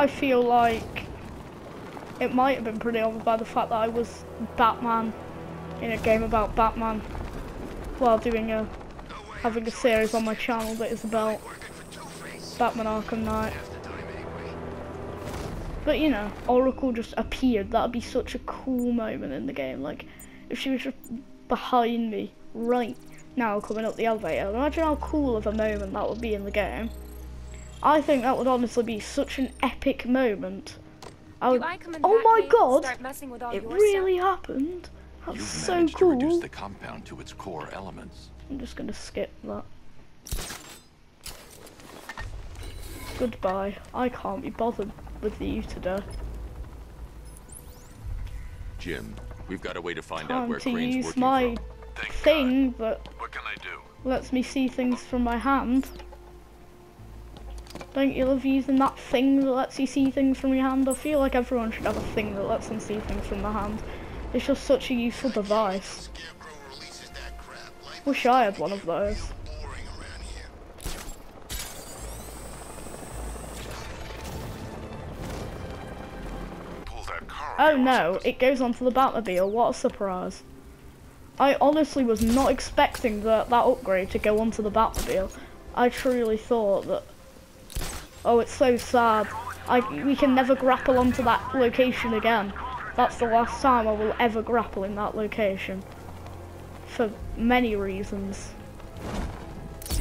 I feel like it might have been pretty obvious by the fact that I was Batman in a game about Batman while doing a having a series on my channel that is about Batman Arkham Knight. But you know, Oracle just appeared. That'd be such a cool moment in the game. Like, if she was just behind me right now coming up the elevator. Imagine how cool of a moment that would be in the game. I think that would honestly be such an epic moment. I would, I oh my god! with all It really stuff? happened. That's You've so cool. to reduce the compound to its core elements. I'm just gonna skip that. Goodbye. I can't be bothered with you today. Jim, we've got a way to find out where to Crane's use working my from. Thank thing that God. What can I do? lets me see things from my hand. Don't you love using that thing that lets you see things from your hand? I feel like everyone should have a thing that lets them see things from their hand. It's just such a useful device. Wish I had one of those. Oh no, it goes onto the Batmobile. What a surprise. I honestly was not expecting that upgrade to go onto the Batmobile. I truly thought that... Oh, it's so sad. I, we can never grapple onto that location again. That's the last time I will ever grapple in that location. For many reasons.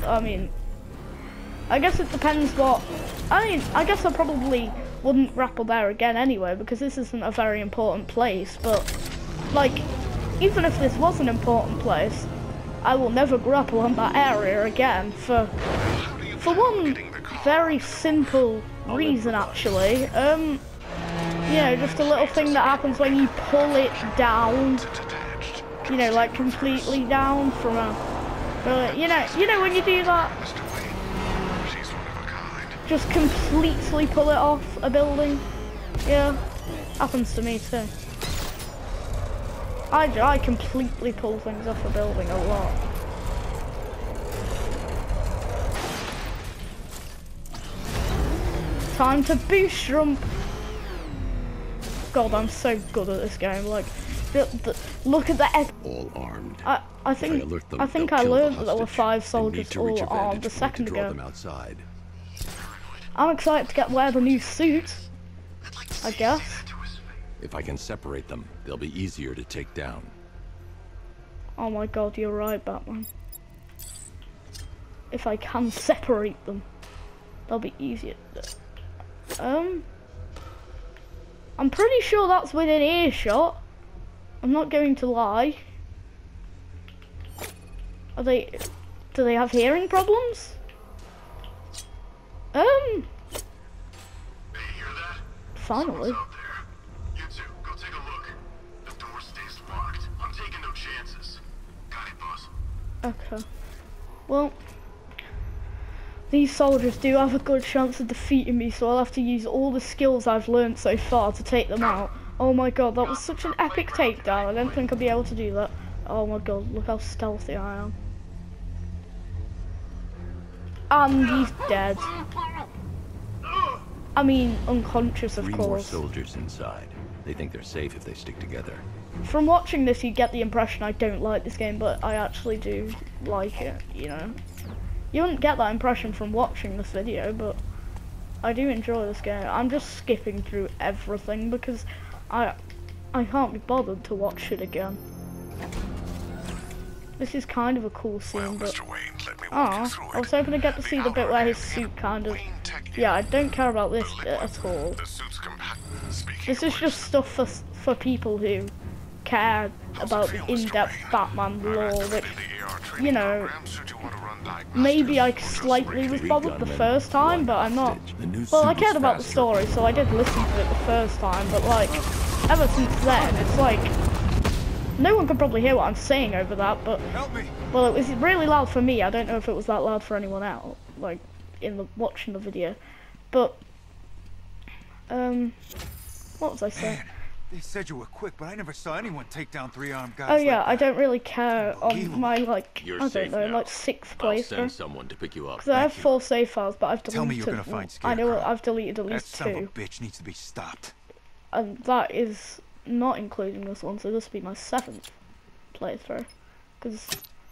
I mean... I guess it depends what... I mean, I guess I probably wouldn't grapple there again anyway, because this isn't a very important place, but... Like, even if this was an important place, I will never grapple on that area again for for one very simple reason actually. Um you know, just a little thing that happens when you pull it down, you know, like completely down from a uh, you know, you know when you do that, Mr. Wayne, she's one of a kind. just completely pull it off a building. Yeah, happens to me too. I, I completely pull things off a building a lot. Time to boost jump. God, I'm so good at this game. Like, the, the, look at the. ep- all armed. I I If I think alert them, I think I kill the learned that there were five soldiers need to reach all armed vantage a point second to draw ago. them outside. I'm excited to get wear the new suit. I guess. If I can separate them, they'll be easier to take down. Oh my god, you're right, Batman. If I can separate them, they'll be easier. Um, I'm pretty sure that's within earshot. I'm not going to lie. Are they? Do they have hearing problems? Um, Hey, finally. Okay. Well, these soldiers do have a good chance of defeating me, so I'll have to use all the skills I've learned so far to take them out. Oh my god, that was such an epic takedown. I don't think I'll be able to do that. Oh my god, look how stealthy I am. And he's dead. I mean, unconscious, of Three more course. soldiers inside. They think they're safe if they stick together. From watching this, you get the impression I don't like this game, but I actually do like it, you know. You wouldn't get that impression from watching this video, but I do enjoy this game. I'm just skipping through everything because I I can't be bothered to watch it again. This is kind of a cool scene, but Mr. Wayne, let me walk you ah. I was hoping to get to see the bit where his suit kind of. Yeah, I don't care about this bit at all. The suit's compa- Speaking This is just stuff for for people who care about the in-depth Batman lore, which you know, maybe I slightly was bothered the first time, but I'm not. hostage. The new Well, I cared about the story, so I did listen to it the first time, but like, ever since then, it's like, no one could probably hear what I'm saying over that, but, well, it was really loud for me. I don't know if it was that loud for anyone else, like, in the watching the video, but, um, what was I saying? They said you were quick, but I never saw anyone take down three armed guys. Oh yeah, like I don't really care on my like You're I don't safe know now. like sixth I'll playthrough. send someone to pick you up. Because I have you. four save files, but I've deleted. Tell me you're gonna find I know Scarecrow. I've deleted at least son of a two, bitch needs to be stopped. and that is not including this one. So this will be my seventh playthrough. Because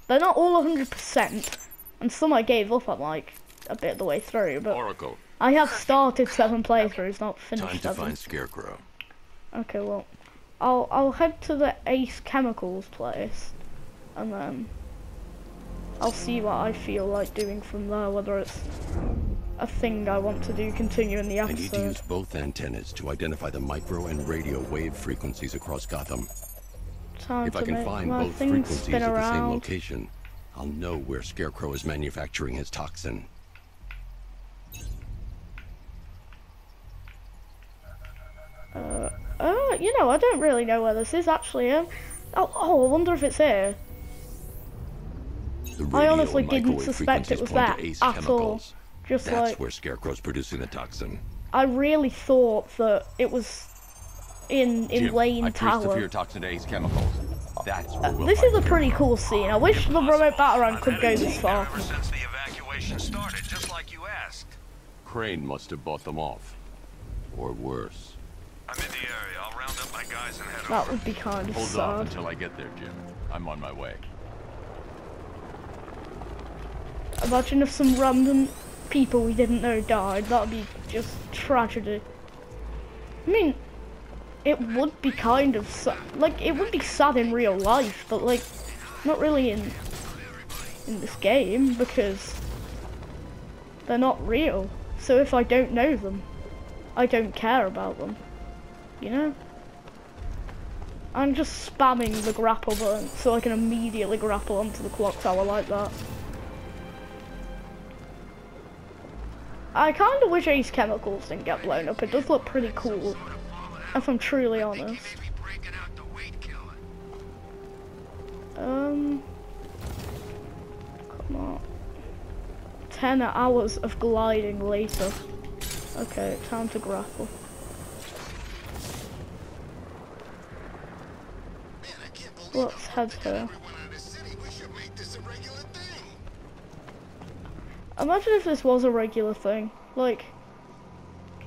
they're not all 100%, and some I gave up on like a bit of the way through. But Oracle, I have started seven playthroughs, not time finished to seven. find Scarecrow. Okay, well, I'll I'll head to the Ace Chemicals place, and then I'll see what I feel like doing from there. Whether it's a thing I want to do, continue in the I need to use both antennas to identify the micro and radio wave frequencies across Gotham. Time If to I can find both frequencies at the same location, I'll know where Scarecrow is manufacturing his toxin. Uh, you know, I don't really know where this is actually. Um, oh, oh, I wonder if it's here. The I honestly didn't suspect it was point that to Ace at all. Chemicals. Just That's like where Scarecrow's producing the toxin. I really thought that it was in in Jim, Wayne I traced the Tower. fear toxin to Ace Chemicals. That's where we'll This is a pretty cool scene. I wish the remote batarang could go this far. Ever since the evacuation started, just like you asked. Crane must have bought them off. Or worse. I'm in the area. I'll round up my guys and head That would be kind of Hold sad. off until I get there, Jim. I'm on my way. Imagine if some random people we didn't know died. That would be just tragedy. I mean, it would be kind of sa- like it would be sad in real life, but like not really in in this game because they're not real. So if I don't know them, I don't care about them. You know? I'm just spamming the grapple button so I can immediately grapple onto the clock tower like that. I kind of wish Ace Chemicals didn't get blown up. It does look pretty cool, if I'm truly honest. Um, come on. Ten hours of gliding later. Okay, time to grapple. Man, I can't believe Let's head here. everyone in the city. We should make this regular thing. Imagine if this was a regular thing, like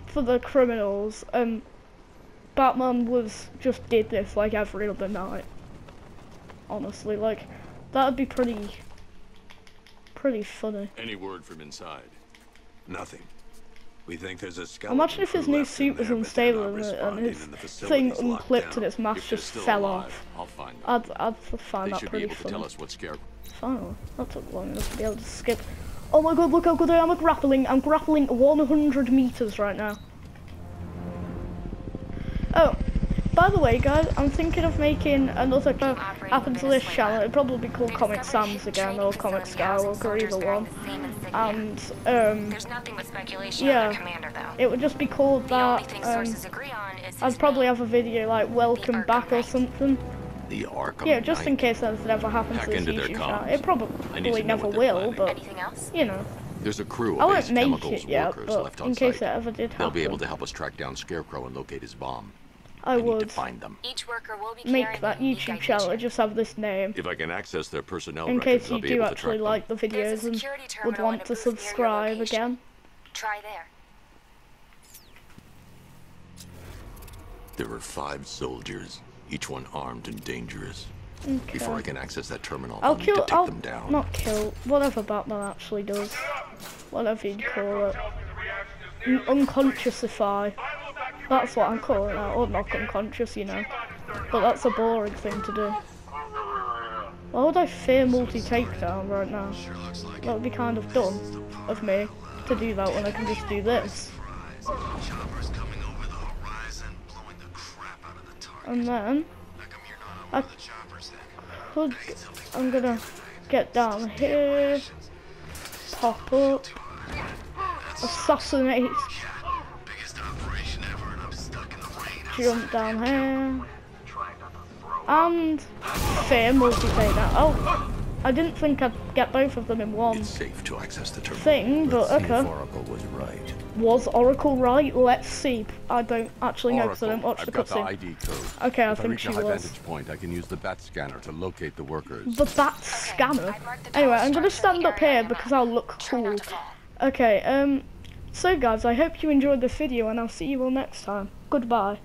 for the criminals, and Batman was just did this like every other night. Honestly, like that'd be pretty, pretty funny. Any word from inside? Nothing. We think there's a skeleton Imagine if his new suit was there, but they're unstable and, and his thing unclipped and its mask just fell alive, off. I'll find them. I'd, I'd find they that should be pretty able to funny. tell us what Scarecrow. Finally, that took long enough to be able to skip. Oh my god, look how good I am at grappling. I'm grappling 100 meters right now. Oh, by the way, guys, I'm thinking of making another uh, happen to this channel. It'd probably be called Comic Sans again or Comic Skywalker, or either one. And um, There's nothing but speculation yeah, commander, though. it would just be called the that. Um, sources agree on is his I'd probably have a video like "Welcome Back" or something. The Arkham Yeah, just in case that ever happens to this into YouTube channel. It probably never will, planning. but Anything else? you know, There's a crew I of won't Ace make Chemicals it yet. workers But left on in case site. it ever did happen, They'll be able to help us track down Scarecrow and locate his bomb. I I need to would find them. Each worker will be make that a unique YouTube channel identity. just have this name. If I can access their personnel In records, case I'll you do actually track like the videos and security would want to booth near your subscribe again. Try there. them. There are five soldiers, each one armed and dangerous. Before I can access that terminal, I'll I'll need kill. to take I'll them down. not kill. Whatever Batman actually does, whatever you'd call it, Un- unconsciousify. That's what I'm calling it, or knock unconscious, you know. But that's a boring thing to do. Why would I fear multi takedown right now? That would be kind of dumb of me to do that when I can just do this. Out. And then I could. I'm gonna get down here, pop up, assassinate, jump down here, and fear multi takedown. Oh, I didn't think I'd get both of them in one It's safe to access the terminal. thing, but Let's see if okay. Oracle was right. Was Oracle right? Let's see. I don't actually know because I Oracle, didn't watch I've the got the cutscene. ID. Okay, I if I think reach she a high was. vantage point, I can use the bat scanner to locate the workers. The bat scanner. The Anyway, I'm gonna stand up here because. I'll look cool. not to fall. Okay, um, so guys, I hope you enjoyed this video and I'll see you all next time. Goodbye.